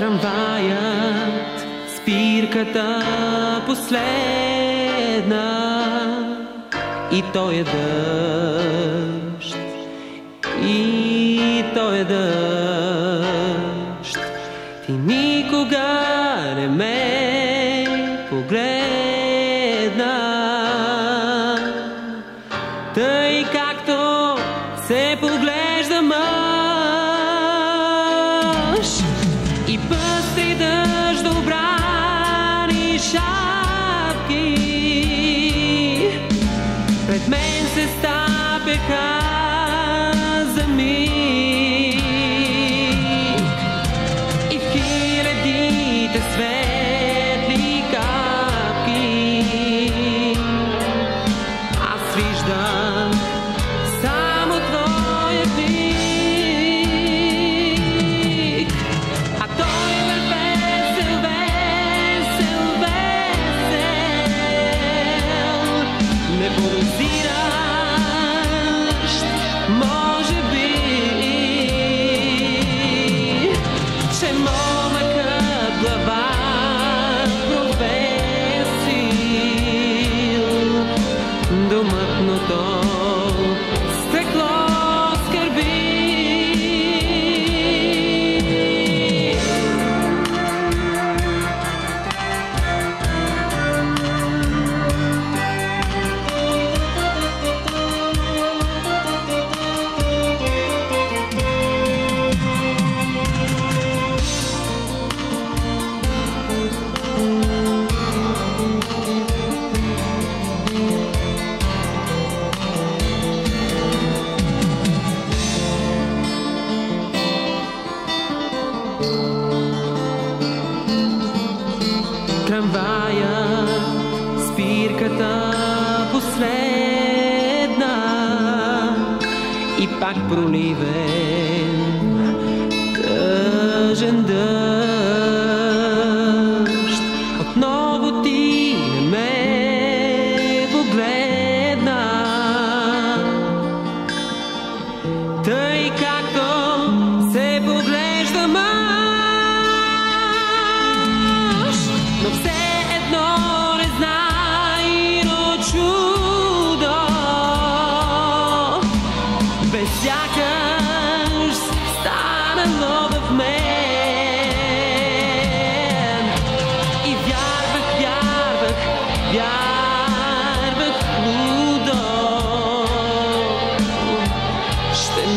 Трамваят, спирката последна. И той е дъжд, и той е дъжд. Ти никога не ме погледна, тъй както се поглежда мъж шапки пред мен се стапеха за миг. И в хилядите светли капки. Аз виждам more Трамвая, спирката последна и пак проливен тъжен дъжд.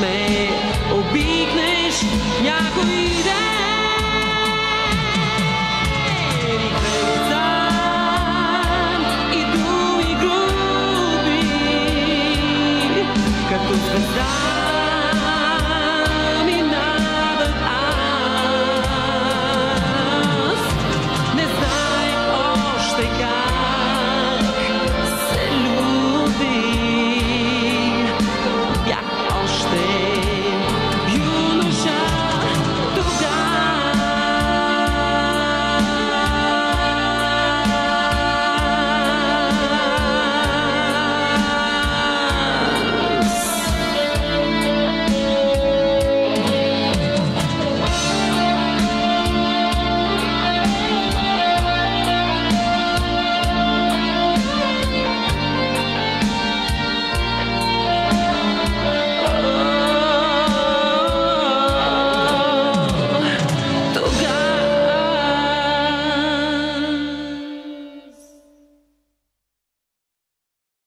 Ме обикнеш някой ден.